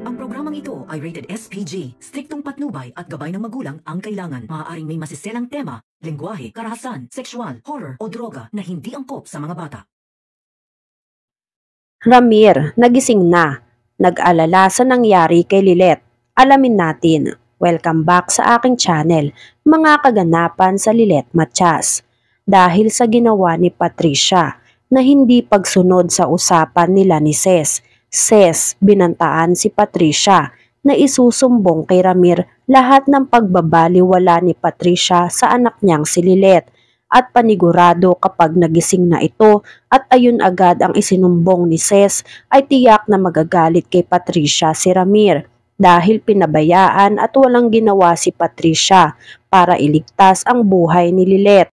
Ang programang ito ay rated SPG. Striktong patnubay at gabay ng magulang ang kailangan. Maaaring may masiselang tema, lengguwahe, karahasan, sexual, horror o droga na hindi angkop sa mga bata. Ramir, nagising na. Nag-alala sa nangyari kay Lilet. Alamin natin. Welcome back sa aking channel, mga kaganapan sa Lilet Matias. Dahil sa ginawa ni Patricia na hindi pagsunod sa usapan nila ni Ses, Ses binantaan si Patricia na isusumbong kay Ramir lahat ng pagbabaliwala ni Patricia sa anak niyang si Lilet at panigurado kapag nagising na ito at ayun agad ang isinumbong ni Ses ay tiyak na magagalit kay Patricia si Ramir dahil pinabayaan at walang ginawa si Patricia para iligtas ang buhay ni Lilet.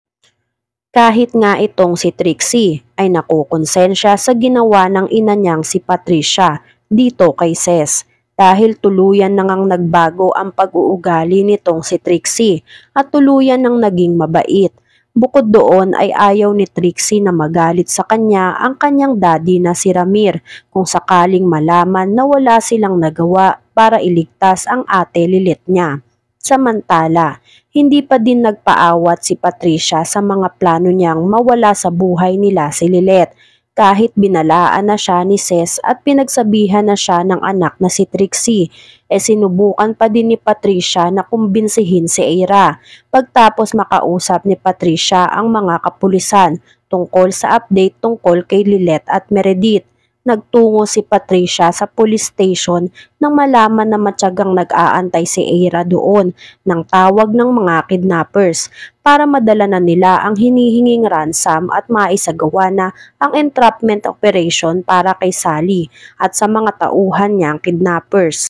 Kahit nga itong si Trixie ay nakukonsensya sa ginawa ng ina niyang si Patricia dito kay Ses dahil tuluyan nang ang nagbago ang pag-uugali nitong si Trixie at tuluyan nang naging mabait. Bukod doon ay ayaw ni Trixie na magalit sa kanya ang kanyang daddy na si Ramir kung sakaling malaman na wala silang nagawa para iligtas ang ate Lilit niya. Samantala, hindi pa din nagpaawat si Patricia sa mga plano niyang mawala sa buhay nila si Lilet kahit binalaan na siya ni Ses at pinagsabihan na siya ng anak na si Trixie, e sinubukan pa din ni Patricia na kumbinsihin si Ira pagtapos makausap ni Patricia ang mga kapulisan tungkol sa update tungkol kay Lilet at Meredith nagtungo si Patricia sa police station nang malaman na matyagang nag-aantay si Eira doon ng tawag ng mga kidnappers para madala na nila ang hinihinging ransom at maisagawa na ang entrapment operation para kay Sally at sa mga tauhan niyang kidnappers.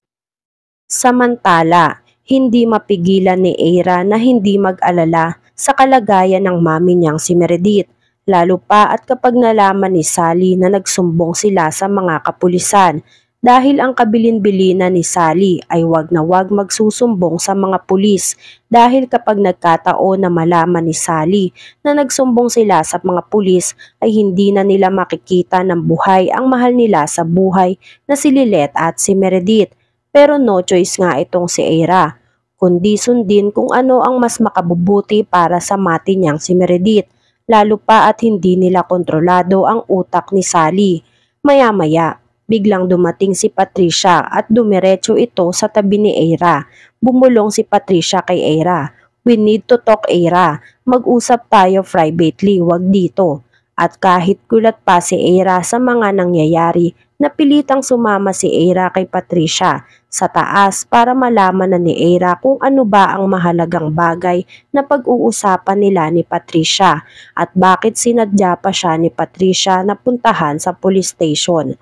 Samantala, hindi mapigilan ni Eira na hindi mag-alala sa kalagayan ng mami niyang si Meredith lalo pa at kapag nalaman ni Sally na nagsumbong sila sa mga kapulisan dahil ang kabilin-bilina ni Sally ay wag na wag magsusumbong sa mga pulis dahil kapag nagkataon na malaman ni Sally na nagsumbong sila sa mga pulis ay hindi na nila makikita ng buhay ang mahal nila sa buhay na si Lilet at si Meredith. Pero no choice nga itong si Eira, kundi sundin kung ano ang mas makabubuti para sa mati niyang si Meredith lalo pa at hindi nila kontrolado ang utak ni Sally. Maya-maya, biglang dumating si Patricia at dumiretso ito sa tabi ni Eira. Bumulong si Patricia kay Eira. We need to talk Eira. Mag-usap tayo privately, wag dito. At kahit gulat pa si Eira sa mga nangyayari, napilitang sumama si Eira kay Patricia sa taas para malaman na ni Eira kung ano ba ang mahalagang bagay na pag-uusapan nila ni Patricia at bakit sinadya pa siya ni Patricia na puntahan sa police station.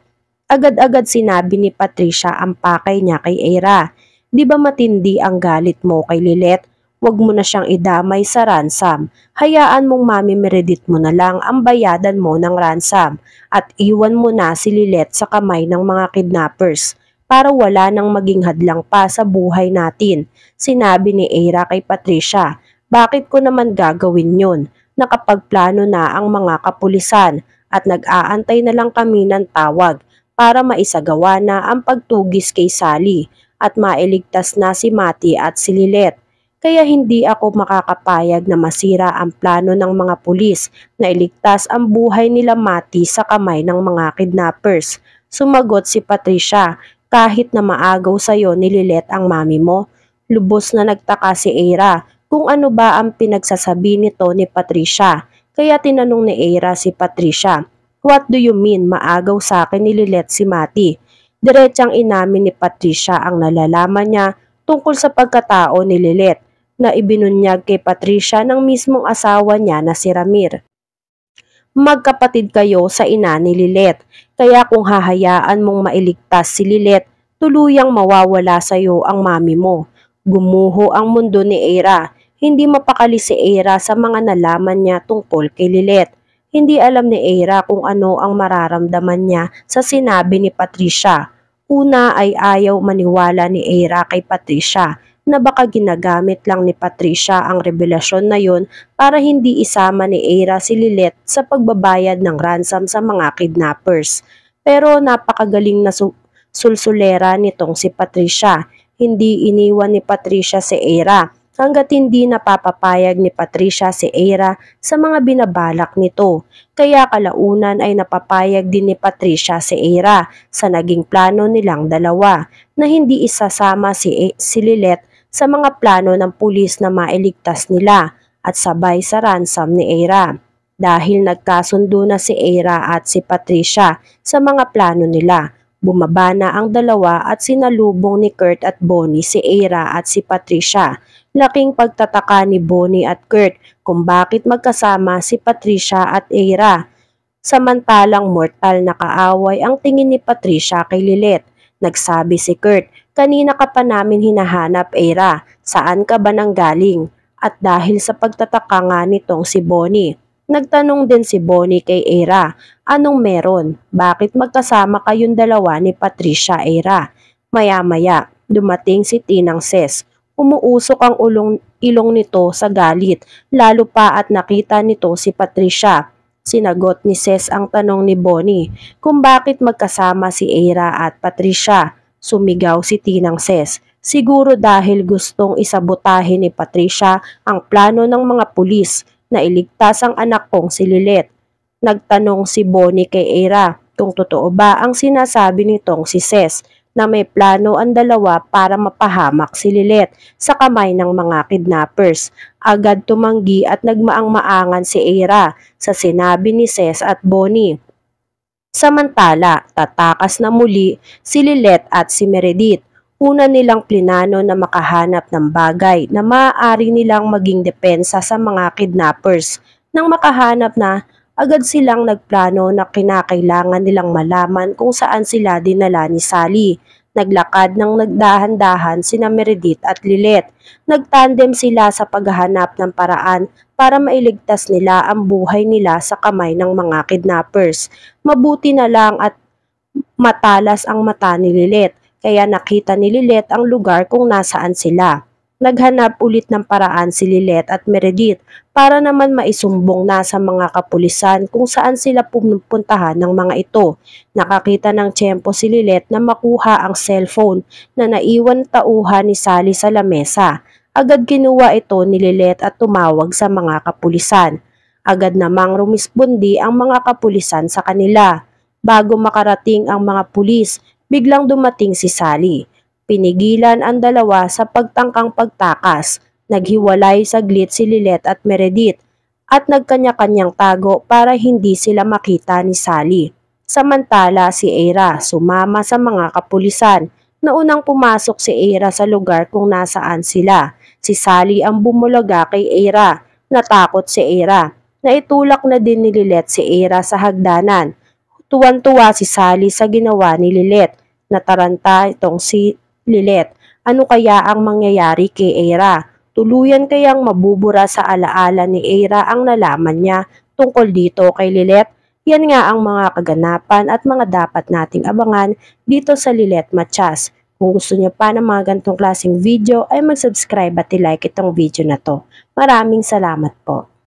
Agad-agad sinabi ni Patricia ang pakay niya kay Eira. Di ba matindi ang galit mo kay Lilet? Huwag mo na siyang idamay sa ransom. Hayaan mong mami Meredith mo na lang ang bayadan mo ng ransom at iwan mo na si Lilet sa kamay ng mga kidnappers para wala nang maging hadlang pa sa buhay natin. Sinabi ni Eira kay Patricia, bakit ko naman gagawin yun? Nakapagplano na ang mga kapulisan at nag-aantay na lang kami ng tawag para maisagawa na ang pagtugis kay Sally at mailigtas na si Mati at si Lilet kaya hindi ako makakapayag na masira ang plano ng mga pulis na iligtas ang buhay nila Mati sa kamay ng mga kidnappers. Sumagot si Patricia, kahit na maagaw sa'yo nililet ang mami mo. Lubos na nagtaka si Eira kung ano ba ang pinagsasabi nito ni Patricia. Kaya tinanong ni Eira si Patricia, What do you mean maagaw sa akin nililet si Mati? Diretsang inamin ni Patricia ang nalalaman niya tungkol sa pagkatao ni Lilet na ibinunyag kay Patricia ng mismong asawa niya na si Ramir. Magkapatid kayo sa ina ni Lilet, kaya kung hahayaan mong mailigtas si Lilet, tuluyang mawawala sa iyo ang mami mo. Gumuho ang mundo ni Era, hindi mapakali si Era sa mga nalaman niya tungkol kay Lilet. Hindi alam ni Era kung ano ang mararamdaman niya sa sinabi ni Patricia. Una ay ayaw maniwala ni Era kay Patricia na baka ginagamit lang ni Patricia ang revelasyon na yon para hindi isama ni Eira si Lilet sa pagbabayad ng ransom sa mga kidnappers. Pero napakagaling na sulsulera nitong si Patricia. Hindi iniwan ni Patricia si Era hanggat hindi napapapayag ni Patricia si Era sa mga binabalak nito. Kaya kalaunan ay napapayag din ni Patricia si Era sa naging plano nilang dalawa na hindi isasama si, si Lilet sa mga plano ng pulis na mailigtas nila at sabay sa ransom ni Era. Dahil nagkasundo na si Era at si Patricia sa mga plano nila, bumaba na ang dalawa at sinalubong ni Kurt at Bonnie si Era at si Patricia Laking pagtataka ni Bonnie at Kurt kung bakit magkasama si Patricia at Eira. Samantalang mortal na kaaway ang tingin ni Patricia kay Lilet. Nagsabi si Kurt, kanina ka pa namin hinahanap Eira, saan ka ba nang galing? At dahil sa pagtataka nga nitong si Bonnie, nagtanong din si Bonnie kay Eira, anong meron? Bakit magkasama kayong dalawa ni Patricia Eira? Maya-maya, dumating si Tinang Ses Umuusok ang ulong, ilong nito sa galit, lalo pa at nakita nito si Patricia. Sinagot ni Ses ang tanong ni Bonnie kung bakit magkasama si Eira at Patricia. Sumigaw si Tinang Ses. Siguro dahil gustong isabotahin ni Patricia ang plano ng mga pulis na iligtas ang anak kong si Lilet. Nagtanong si Bonnie kay Eira kung totoo ba ang sinasabi nitong si Ses na may plano ang dalawa para mapahamak si Lilet sa kamay ng mga kidnappers. Agad tumanggi at nagmaang-maangan si Eira sa sinabi ni Ses at Bonnie. Samantala, tatakas na muli si Lilet at si Meredith. Una nilang plinano na makahanap ng bagay na maaari nilang maging depensa sa mga kidnappers. Nang makahanap na, agad silang nagplano na kinakailangan nilang malaman kung saan sila dinala ni Sally. Naglakad ng nagdahan-dahan sina Meredith at Lilet. Nagtandem sila sa paghahanap ng paraan para mailigtas nila ang buhay nila sa kamay ng mga kidnappers. Mabuti na lang at matalas ang mata ni Lilet, kaya nakita ni Lilet ang lugar kung nasaan sila. Naghanap ulit ng paraan si Lilet at Meredith para naman maisumbong na sa mga kapulisan kung saan sila pumuntahan ng mga ito. Nakakita ng tiyempo si Lilet na makuha ang cellphone na naiwan tauhan ni Sally sa lamesa. Agad kinuha ito ni Lilet at tumawag sa mga kapulisan. Agad namang rumispondi ang mga kapulisan sa kanila. Bago makarating ang mga pulis, biglang dumating si Sally. Pinigilan ang dalawa sa pagtangkang pagtakas. Naghiwalay saglit si Lilet at Meredith at nagkanya-kanyang tago para hindi sila makita ni Sally. Samantala si Eira sumama sa mga kapulisan na unang pumasok si Eira sa lugar kung nasaan sila. Si Sally ang bumulaga kay Eira. Natakot si Eira. Naitulak na din ni Lilet si Eira sa hagdanan. Tuwan-tuwa si Sally sa ginawa ni Lilet. Nataranta itong si Lilet, ano kaya ang mangyayari kay Eira? Tuluyan kayang mabubura sa alaala ni Eira ang nalaman niya tungkol dito kay Lilet? Yan nga ang mga kaganapan at mga dapat nating abangan dito sa Lilet Machas. Kung gusto niyo pa ng mga gantong klaseng video ay mag-subscribe at i-like itong video na to. Maraming salamat po.